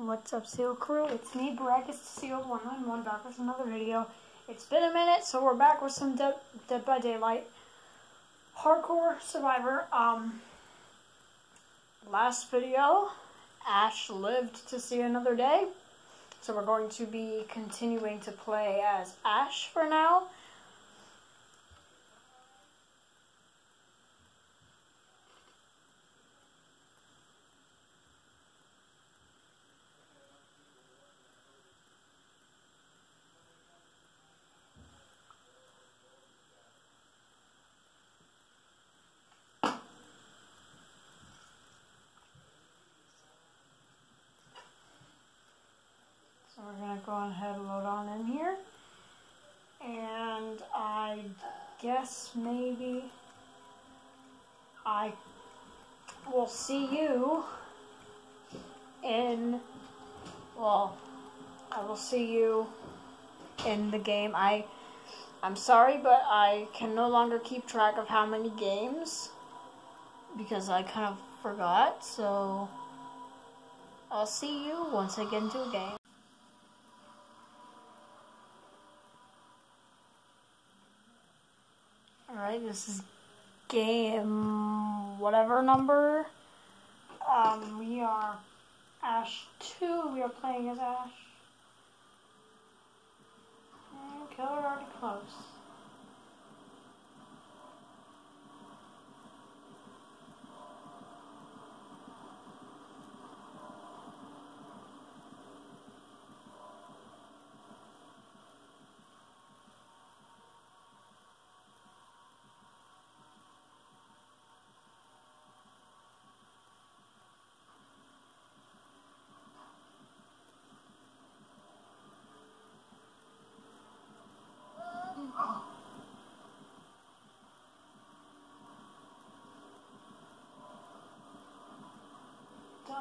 What's up, Seal Crew? It's me, Braggest Seal 191 back with another video. It's been a minute, so we're back with some Dead, Dead by Daylight Hardcore Survivor. Um, last video, Ash lived to see another day, so we're going to be continuing to play as Ash for now. Go ahead and load on in here. And I guess maybe I will see you in, well, I will see you in the game. I, I'm sorry, but I can no longer keep track of how many games because I kind of forgot, so I'll see you once I get into a game. Alright, this is game whatever number. Um, we are Ash 2. We are playing as Ash. And killer already close.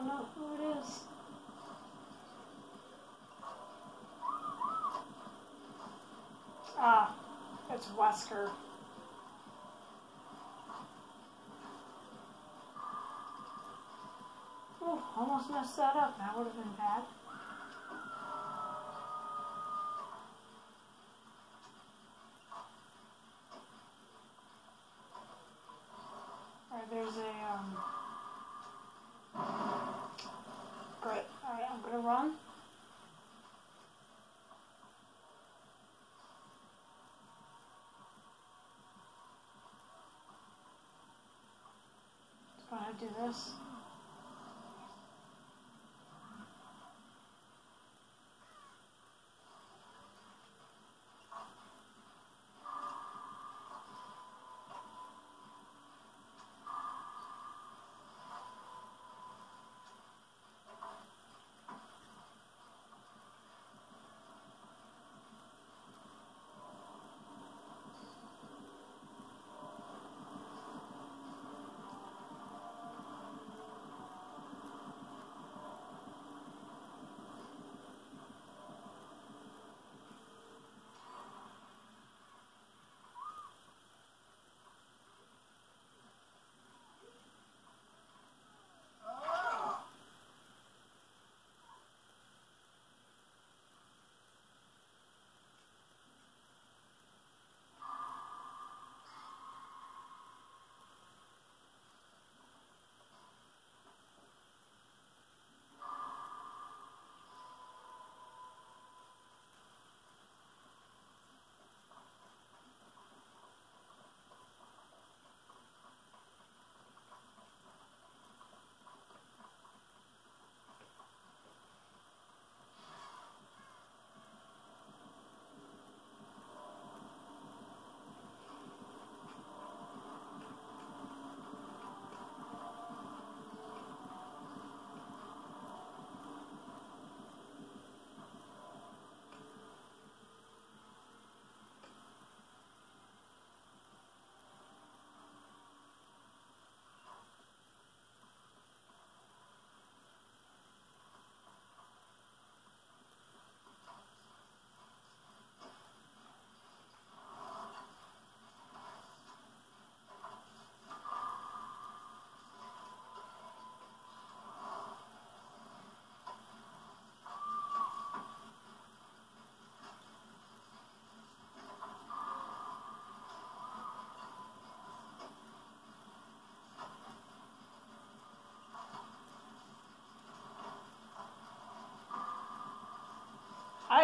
Don't know who it is. Ah, it's Wesker. Oh, almost messed that up. That would have been bad. Alright, there's a, um... Great. Alright, I'm gonna run. Just gonna do this.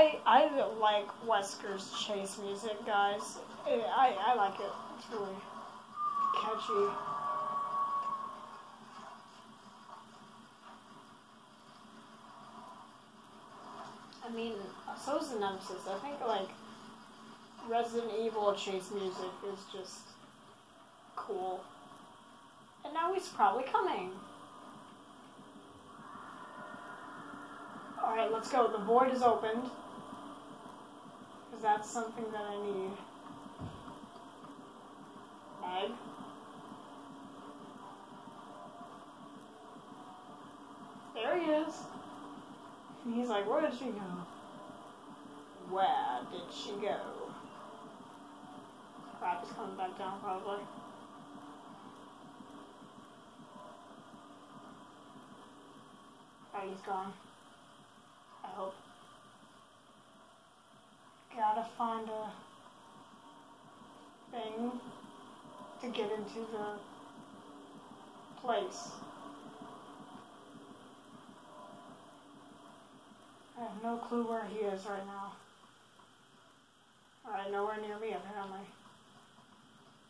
I I like Wesker's chase music, guys. I I like it. It's really catchy. I mean, so is the Nemesis. I think like Resident Evil chase music is just cool. And now he's probably coming. Alright, let's go. The void is opened. That's something that I need. Egg. There he is. And he's like, where did she go? Where did she go? Crap, is coming back down probably. Alright, he's gone. I hope. Gotta find a thing to get into the place. I have no clue where he is right now. Alright, nowhere near me apparently.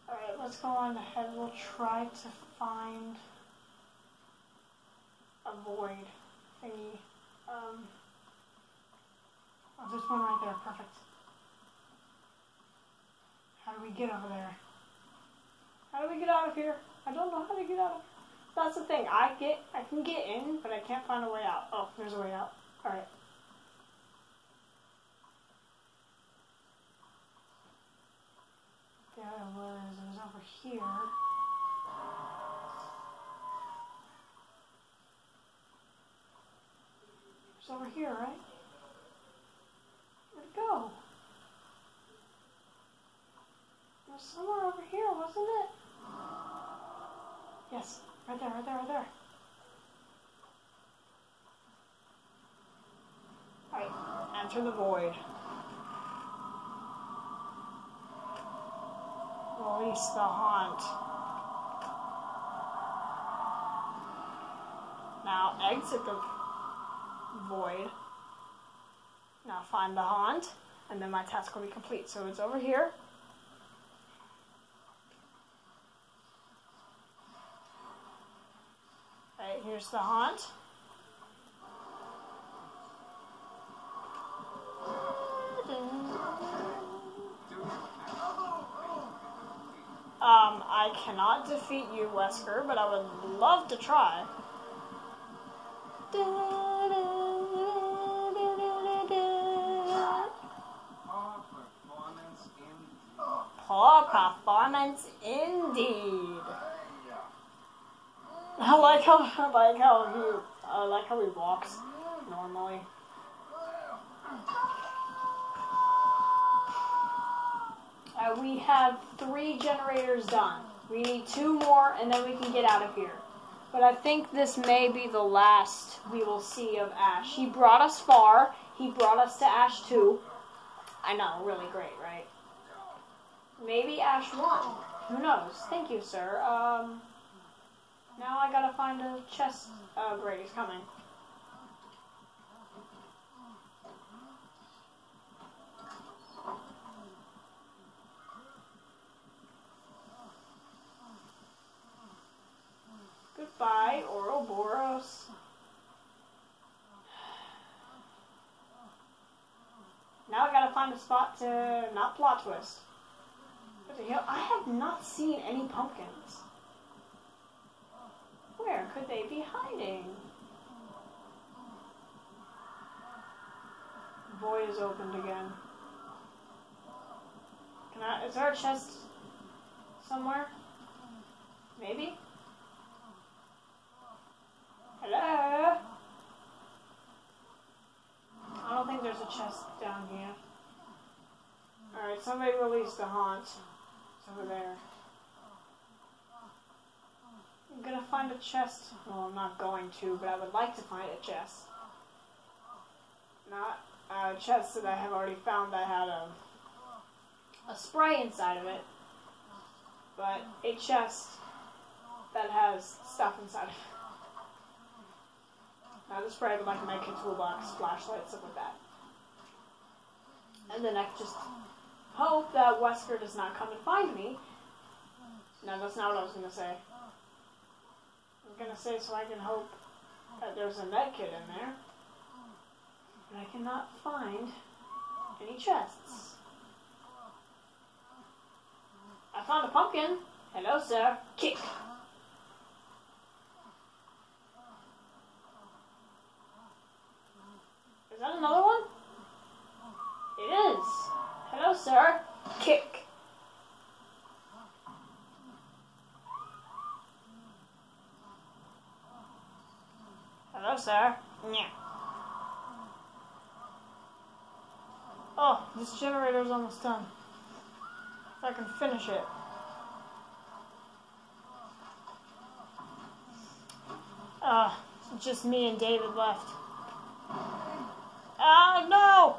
Alright, let's go on ahead. We'll try to find a void thingy. Um, oh, there's one right there. Perfect. How do we get over there? How do we get out of here? I don't know how to get out of here. That's the thing. I get, I can get in, but I can't find a way out. Oh, there's a way out. Alright. There it was. It was over here. It's over here, right? Where'd it go? Was somewhere over here, wasn't it? Yes, right there, right there, right there. Alright, enter the void. Release the haunt. Now exit the void. Now find the haunt, and then my task will be complete. So it's over here. Here's the haunt. Um, I cannot defeat you, Wesker, but I would love to try. Poor performance indeed. I like how I like how he I like how he walks normally. Uh, we have three generators done. We need two more, and then we can get out of here. But I think this may be the last we will see of Ash. He brought us far. He brought us to Ash 2. I know, really great, right? Maybe Ash 1. Who knows? Thank you, sir. Um, now I gotta find a chest. Uh, oh, great, he's coming. Goodbye, Ouroboros. Now I gotta find a spot to not plot twist. I have not seen any pumpkins. Could they be hiding? Void is opened again. Can I, is there a chest somewhere? Maybe? Hello? I don't think there's a chest down here. Alright, somebody released the haunt. It's over there. I'm gonna find a chest. Well, I'm not going to, but I would like to find a chest. Not a chest that I have already found that had a, a spray inside of it, but a chest that has stuff inside of it. Not a spray, but like a medkit toolbox, flashlight, stuff like that. And then I just hope that Wesker does not come and find me. No, that's not what I was gonna say. I was gonna say so I can hope that there's a med kit in there. But I cannot find any chests. I found a pumpkin. Hello, sir. Kick. Is that another one? It is. Hello, sir. Kick. Hello, sir. Yeah. Oh, this generator's almost done. If I can finish it. Ah, uh, just me and David left. Ah, no!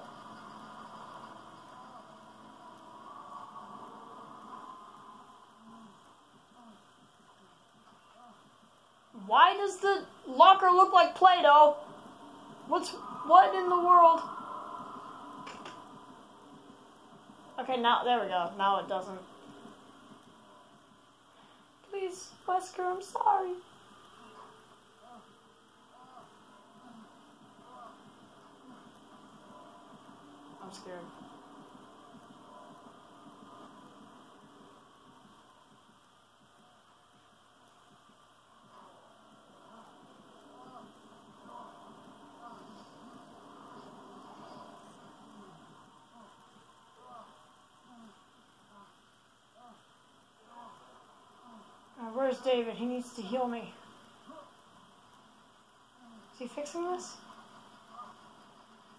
Why does the locker look like Play-Doh? What's what in the world? Okay, now there we go. Now it doesn't. Please, Wesker, I'm sorry. I'm scared. David? He needs to heal me. Is he fixing this?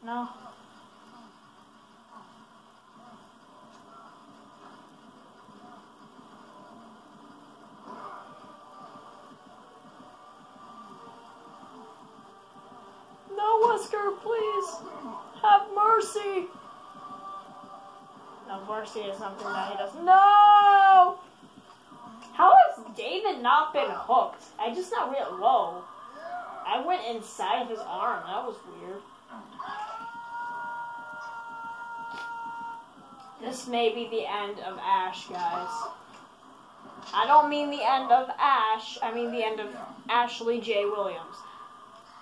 No. No, Wesker, please. Have mercy. No, mercy is something that he doesn't. No! David not been hooked? I just not real low. I went inside his arm. That was weird. This may be the end of Ash, guys. I don't mean the end of Ash. I mean the end of Ashley J. Williams.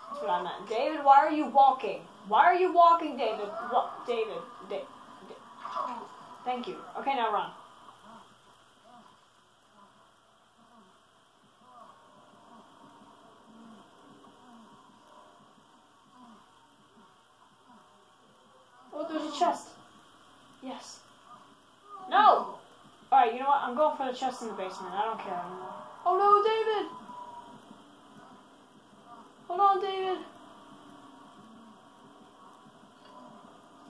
That's what I meant. David, why are you walking? Why are you walking, David? What, David? Da- Da- Thank you. Okay, now run. Oh, there's a chest. Yes. No! Alright, you for the chest in the basement. I don't care anymore. Oh no, David! Hold on, David.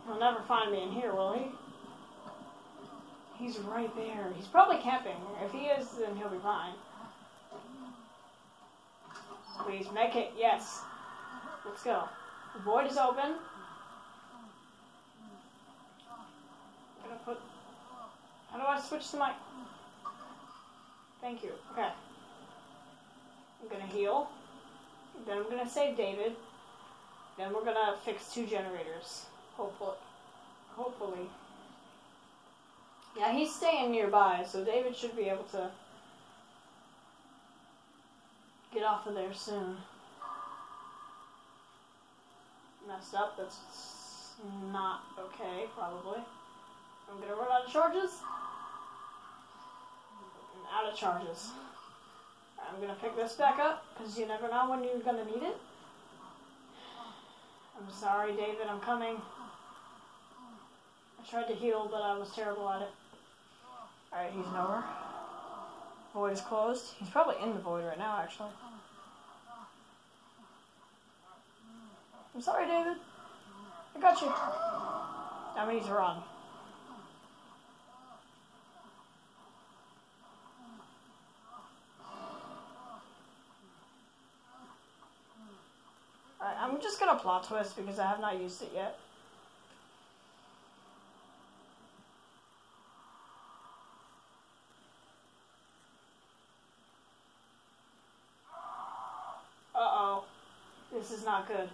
He'll never find me in here, will he? He's right there. He's probably camping. If he is, then he'll be fine. Please make it. Yes. Let's go. The void is open. I'm gonna put. How do I switch to my? Thank you. Okay. I'm gonna heal. Then I'm gonna save David. Then we're gonna fix two generators. Hopefully. Hopefully. Yeah, he's staying nearby, so David should be able to get off of there soon. Messed up, that's not okay, probably. I'm gonna run out of charges. Out of charges. I'm gonna pick this back up, because you never know when you're gonna need it. I'm sorry, David, I'm coming. I tried to heal, but I was terrible at it. Alright, he's nowhere. Void is closed. He's probably in the void right now, actually. I'm sorry, David. I got you. Now we need to run. I'm just gonna plot twist because I have not used it yet. Uh-oh. This is not good.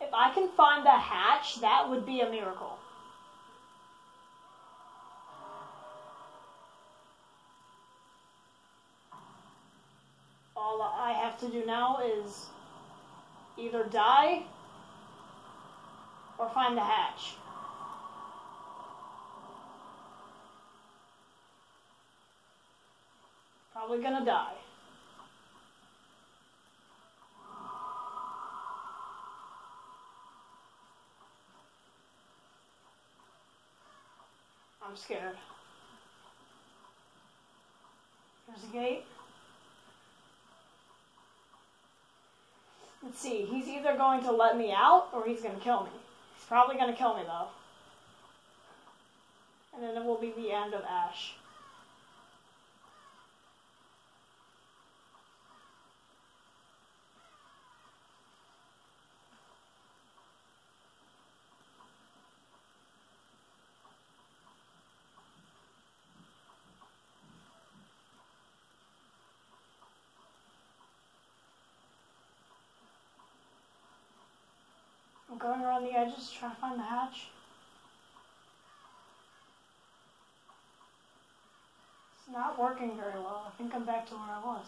If I can find the hatch, that would be a miracle. All I have to do now is either die or find the hatch. Probably gonna die. I'm scared. There's a gate. Let's see, he's either going to let me out or he's going to kill me. He's probably going to kill me though. And then it will be the end of Ash. Going around the edges to try to find the hatch. It's not working very well. I think I'm back to where I was.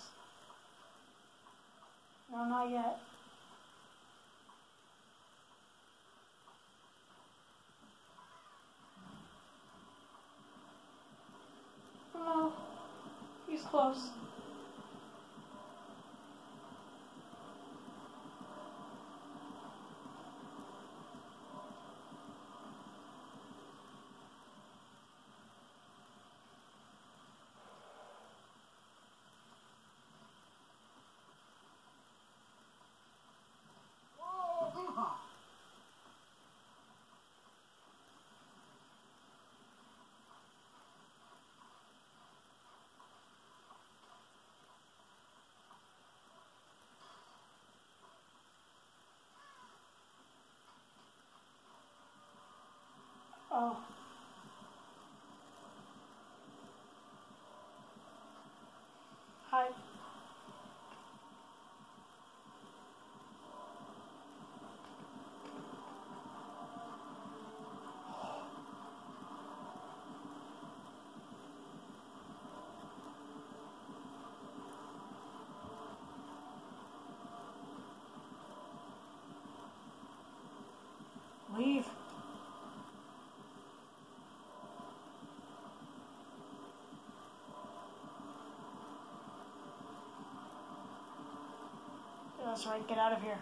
No, not yet. No, he's close. That's right, get out of here.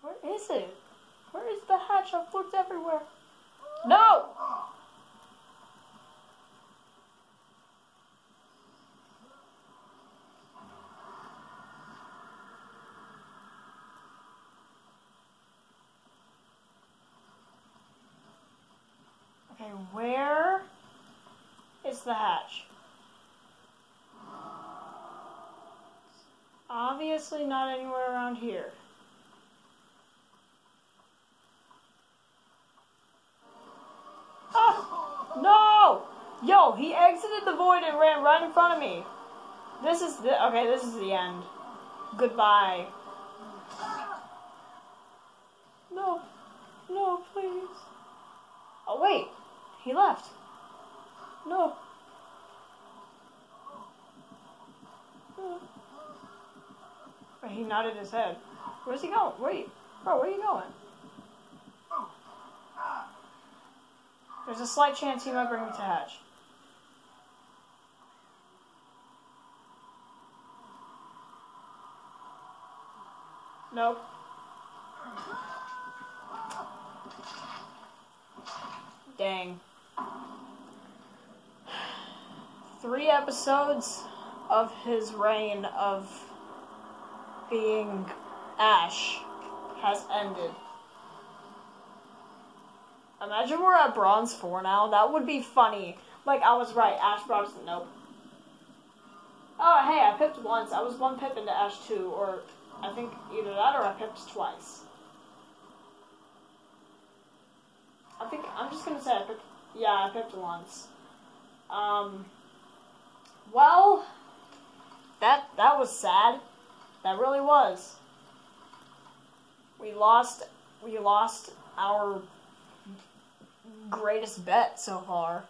Where is it? Is the hatch? Everywhere. No! Okay, where is the hatch? Obviously not anywhere around here. Ah! No! Yo, he exited the void and ran right in front of me. This is the okay. This is the end. Goodbye. No, no, please. Oh wait, he left. No. No. He nodded his head. Where's he going? Wait, bro, where are you going? There's a slight chance he might bring me to Hatch. Nope. Dang. Three episodes of his reign of being Ash has ended. Imagine we're at Bronze 4 now. That would be funny. Like, I was right. Ash us Nope. Oh, hey, I pipped once. I was one pip into Ash 2, or I think either that or I pipped twice. I think I'm just gonna say I picked. Yeah, I picked once. Um. Well, that that was sad. That really was. We lost. We lost our greatest bet so far.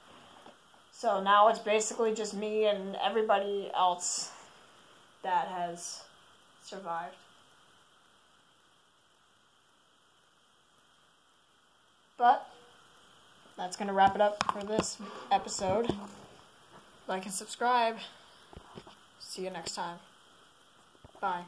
So now it's basically just me and everybody else that has survived. But that's going to wrap it up for this episode. Like and subscribe. See you next time. Bye.